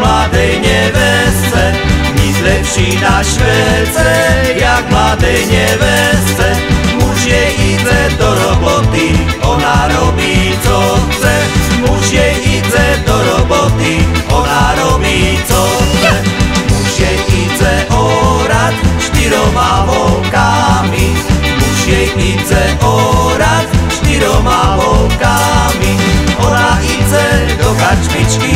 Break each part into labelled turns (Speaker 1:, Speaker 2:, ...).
Speaker 1: mladej neveste, nic lepší na švece, jak mladej neveste. Muž jej ide do roboty, ona robí co chce. Muž jej ide do roboty, ona robí co chce. Muž jej ide orať štyroma volkami. Muž jej ide orať štyroma volkami. Ona ide do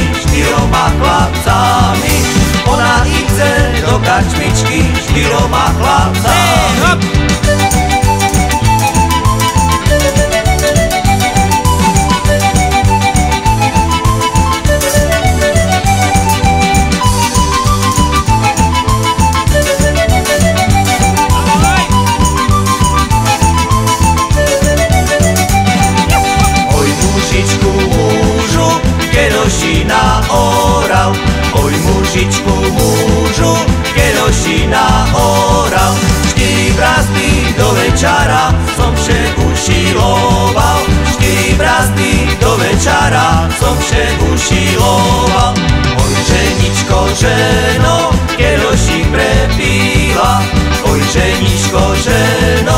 Speaker 1: kerošina oral. Oj mužičku mužu, kerošina oral. Štyri brazdy do večera som vše ušiloval. Štyri brazdy do večera som vše ušiloval. Oj ženičko, ženo, keroši prepíla. Oj ženičko, ženo,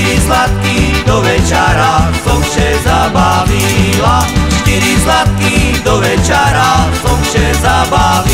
Speaker 1: Štyri zlatky do večera som vše zabavila. Štyri zlatky do večera som vše zabavila.